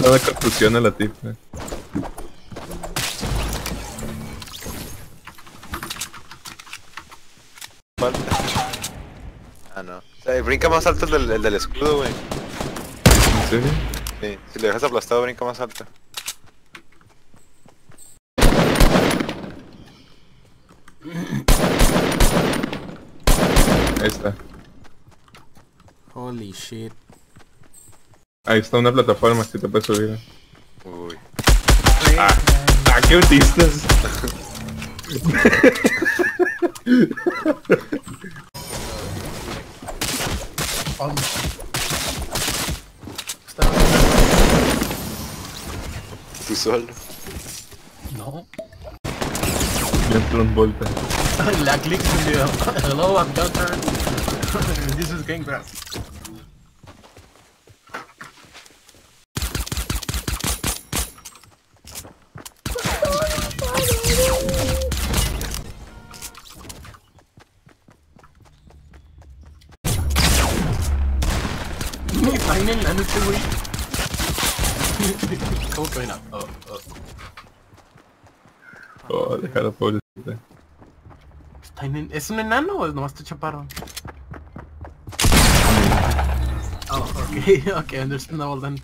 No da contusión a la tipa. Ah, no. O sea, brinca más alto el del, el del escudo, güey. ¿En serio? Sí, si le dejas aplastado, brinca más alto. Ahí está. Holy shit. Ahí está una plataforma que te puedes subir. Uy. Ah, qué autistas. Tú solo. No. Bien plon volta. La click video. Hello, I'm Gunter. This is Game Grass. Me final ano ito, güey. ¿Cómo que no? Oh, oh. Oh, déjalo, pobrecita. ¿Está en- ¿Es un enano o nomás está chaparro? Oh, okay, okay, understandable then.